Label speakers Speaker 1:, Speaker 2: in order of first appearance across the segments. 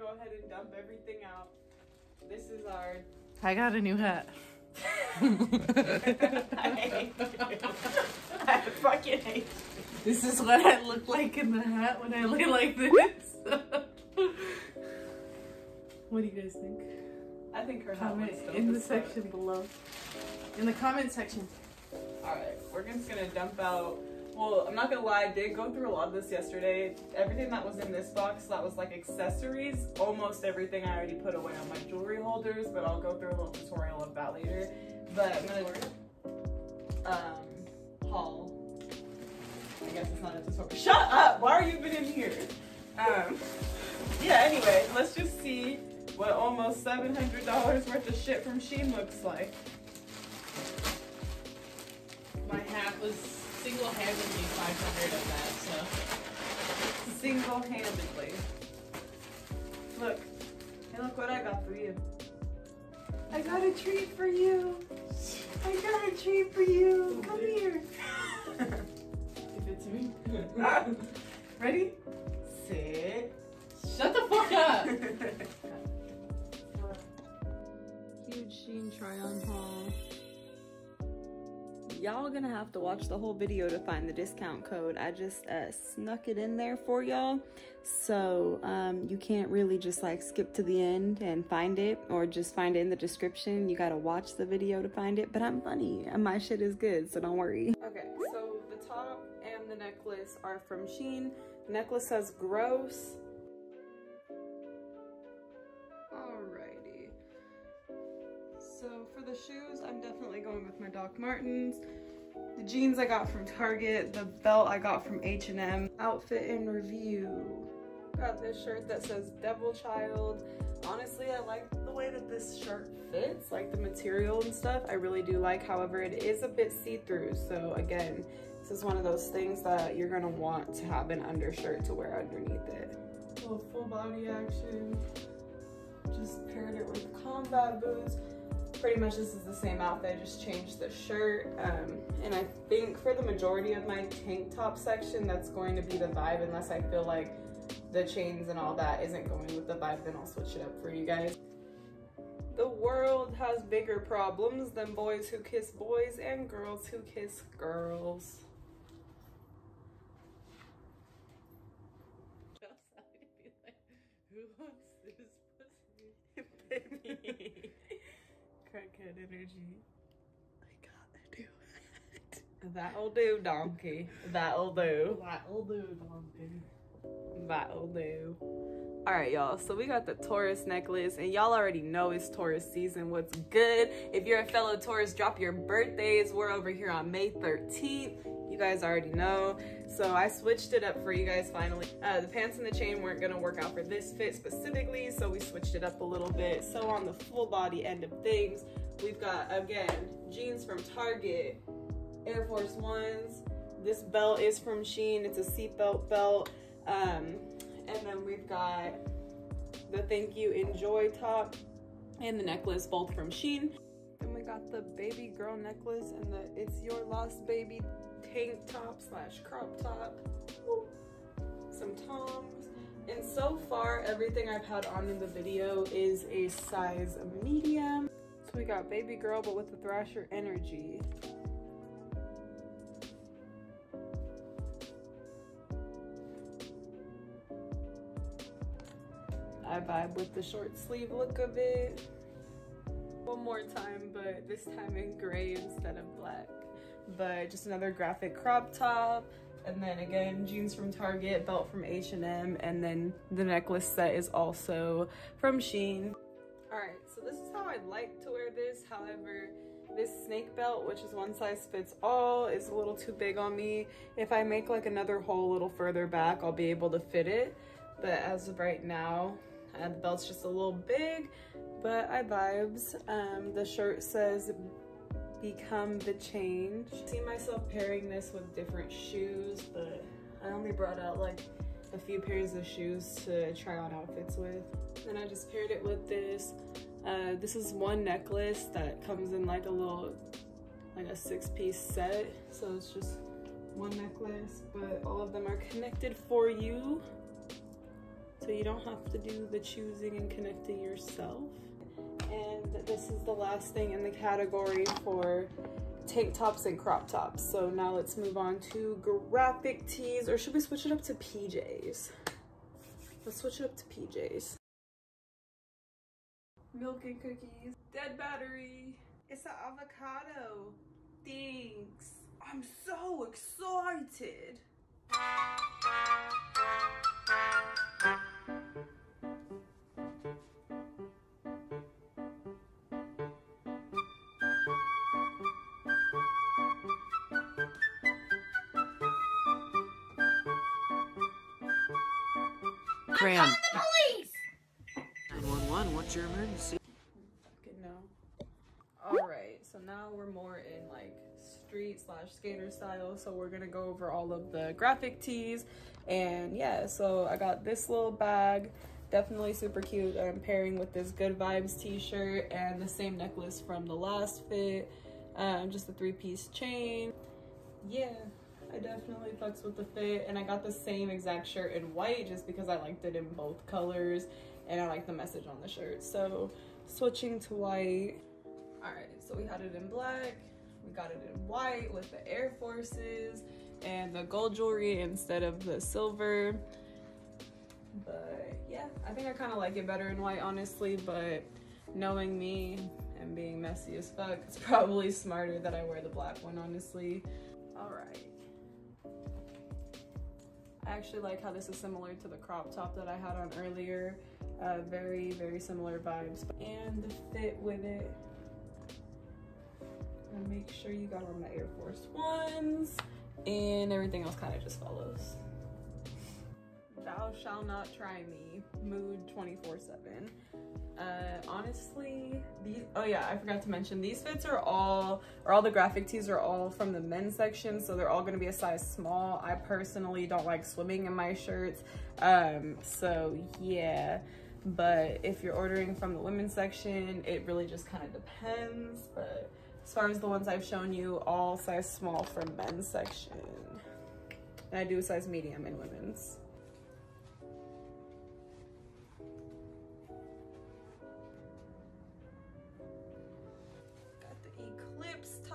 Speaker 1: go ahead and dump everything out. This is our.
Speaker 2: I got a new hat.
Speaker 1: I hate you. I fucking hate
Speaker 2: This is what I look like in the hat when I lay like this. what do you guys think?
Speaker 1: I think her hat
Speaker 2: Comment
Speaker 1: dope
Speaker 2: in the section below. In the comment section.
Speaker 1: Alright, we're just gonna dump out. Well, I'm not gonna lie, I did go through a lot of this yesterday. Everything that was in this box that was like accessories, almost everything I already put away on my jewelry holders, but I'll go through a little tutorial of that later. But I'm gonna um haul. I guess it's not a tutorial. Shut up! Why are you even in here? Um yeah, anyway, let's just see what almost $700 worth of shit from SHEIN looks like.
Speaker 2: My hat was single-handedly 500 of that, so.
Speaker 1: single-handedly. Look, hey, look what I got for you. I got a treat for you. I got a treat for you. Come here.
Speaker 2: Give it to me.
Speaker 1: Ready? Sit.
Speaker 2: Shut the fuck up!
Speaker 3: Huge SHEIN try on haul. Y'all gonna have to watch the whole video to find the discount code. I just uh, snuck it in there for y'all. So um, you can't really just like skip to the end and find it or just find it in the description. You gotta watch the video to find it. But I'm funny and my shit is good, so don't worry. Okay, so the top and the necklace are from SHEIN. Necklace says gross. Alrighty. So for the shoes, I'm definitely going with my Doc Martens. The jeans I got from Target. The belt I got from H&M. Outfit in review. Got this shirt that says Devil Child. Honestly, I like the way that this shirt fits, like the material and stuff. I really do like, however, it is a bit see-through. So again, this is one of those things that you're gonna want to have an undershirt to wear underneath it. Little full body action. Just paired it with combat boots pretty much this is the same outfit I just changed the shirt um, and I think for the majority of my tank top section that's going to be the vibe unless I feel like the chains and all that isn't going with the vibe then I'll switch it up for you guys. The world has bigger problems than boys who kiss boys and girls who kiss girls
Speaker 2: energy. I gotta do it.
Speaker 1: that'll do donkey that'll do
Speaker 2: That'll do, donkey.
Speaker 1: That'll do. All right, y'all. So we got the Taurus necklace, and y'all already know it's Taurus season. What's good? If you're a fellow Taurus, drop your birthdays. We're over here on May 13th. You guys already know. So I switched it up for you guys finally. Uh, the pants and the chain weren't gonna work out for this fit specifically, so we switched it up a little bit. So on the full body end of things, we've got again jeans from Target, Air Force Ones. This belt is from SHEIN. It's a seatbelt belt. Um, and then we've got the Thank You Enjoy top and the necklace, both from SHEIN. Then we got the baby girl necklace and the It's Your Lost Baby tank top slash crop top. Some Toms. And so far, everything I've had on in the video is a size medium. So we got baby girl, but with the Thrasher energy. I vibe with the short sleeve look of it. One more time, but this time in gray instead of black. But just another graphic crop top. And then again, jeans from Target, belt from H&M, and then the necklace set is also from SHEIN. All right, so this is how I like to wear this. However, this snake belt, which is one size fits all, is a little too big on me. If I make like another hole a little further back, I'll be able to fit it. But as of right now, uh, the belt's just a little big, but I vibes. Um, the shirt says become the change. I see myself pairing this with different shoes, but I only brought out like a few pairs of shoes to try on outfits with. Then I just paired it with this. Uh, this is one necklace that comes in like a little, like a six piece set. So it's just one necklace, but all of them are connected for you. so you don't have to do the choosing and connecting yourself. And this is the last thing in the category for tank tops and crop tops. So now let's move on to graphic tees, or should we switch it up to PJs? Let's switch it up to PJs. Milk and cookies. Dead battery. It's an avocado. Thanks. I'm so excited.
Speaker 4: Cram. 911, what's your emergency?
Speaker 1: Good no. All right, so now we're more in like street slash skater style. So we're gonna go over all of the graphic tees, and yeah. So I got this little bag, definitely super cute. I'm pairing with this Good Vibes T-shirt and the same necklace from the last fit. Um, just a three-piece chain. Yeah, I definitely fucks with the fit, and I got the same exact shirt in white just because I liked it in both colors, and I like the message on the shirt. So switching to white. All right, so we had it in black. We got it in white with the Air Forces and the gold jewelry instead of the silver. But yeah, I think I kind of like it better in white, honestly. But knowing me and being messy as fuck, it's probably smarter that I wear the black one, honestly. All right. I actually like how this is similar to the crop top that I had on earlier. Uh, very, very similar vibes. And the fit with it. And make sure you got on the Air Force Ones. And everything else kind of just follows. Thou shall not try me. Mood 24 7. Uh, honestly, these, oh yeah, I forgot to mention, these fits are all, or all the graphic tees are all from the men's section, so they're all gonna be a size small. I personally don't like swimming in my shirts, um, so yeah. But if you're ordering from the women's section, it really just kind of depends. But as far as the ones I've shown you, all size small for men's section. And I do a size medium in women's.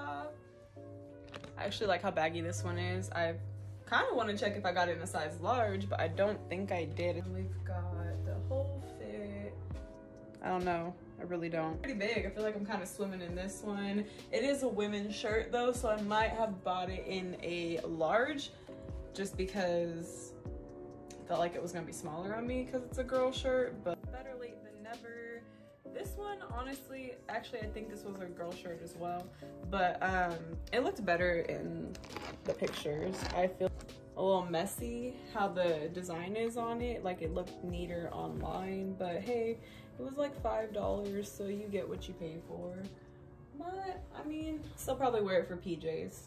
Speaker 1: Top. I actually like how baggy this one is. I kind of want to check if I got it in a size large, but I don't think I did. And we've got the whole fit. I don't know. I really don't. Pretty big. I feel like I'm kind of swimming in this one. It is a women's shirt though, so I might have bought it in a large just because I felt like it was gonna be smaller on me because it's a girl shirt, but better late than never. This one, honestly, actually, I think this was a girl shirt as well, but um, it looked better in the pictures. I feel a little messy how the design is on it. Like it looked neater online, but hey, it was like $5, so you get what you pay for. But, I mean, still probably wear it for PJs.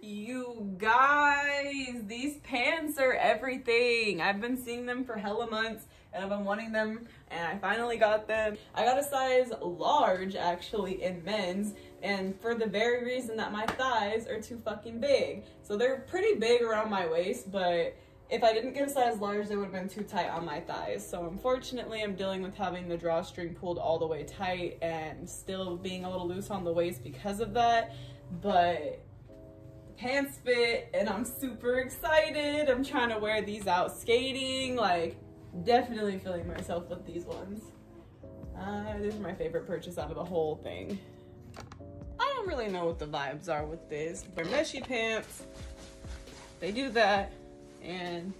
Speaker 1: You guys, these pants are everything. I've been seeing them for hella months and I've been wanting them and I finally got them. I got a size large actually in men's and for the very reason that my thighs are too fucking big. So they're pretty big around my waist, but if I didn't get a size large, they would have been too tight on my thighs. So unfortunately, I'm dealing with having the drawstring pulled all the way tight and still being a little loose on the waist because of that. But pants fit and I'm super excited. I'm trying to wear these out skating. Like, definitely filling myself with these ones. Uh, these are my favorite purchase out of the whole thing. I don't really know what the vibes are with this. They're meshy pants. They do that. And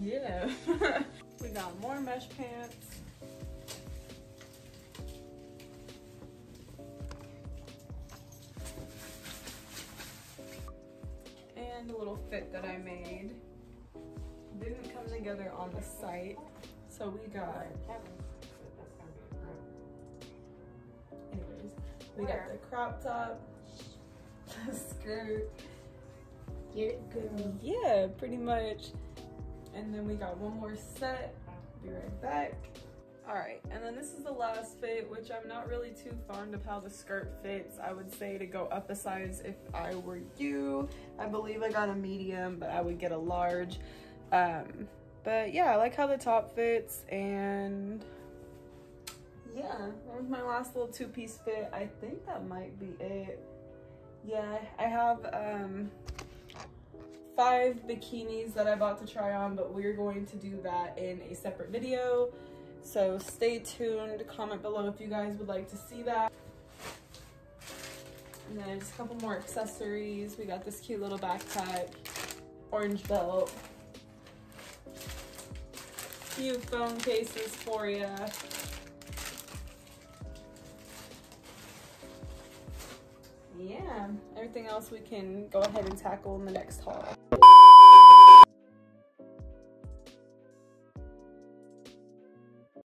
Speaker 1: yeah, we got more mesh pants. And a little fit that I made. Didn't come together on the site. So we got, anyways, we got the crop top, the skirt,
Speaker 2: Get it, girl.
Speaker 1: yeah, pretty much. And then we got one more set. Be right back. All right, and then this is the last fit, which I'm not really too fond of how the skirt fits. I would say to go up a size if I were you. I believe I got a medium, but I would get a large. Um, But yeah, I like how the top fits and yeah, that was my last little two-piece fit. I think that might be it. Yeah, I have um five bikinis that I bought to try on, but we're going to do that in a separate video. So stay tuned, comment below if you guys would like to see that. And then just a couple more accessories. We got this cute little backpack, orange belt, few phone cases for you. Yeah, everything else we can go ahead and tackle in the next haul.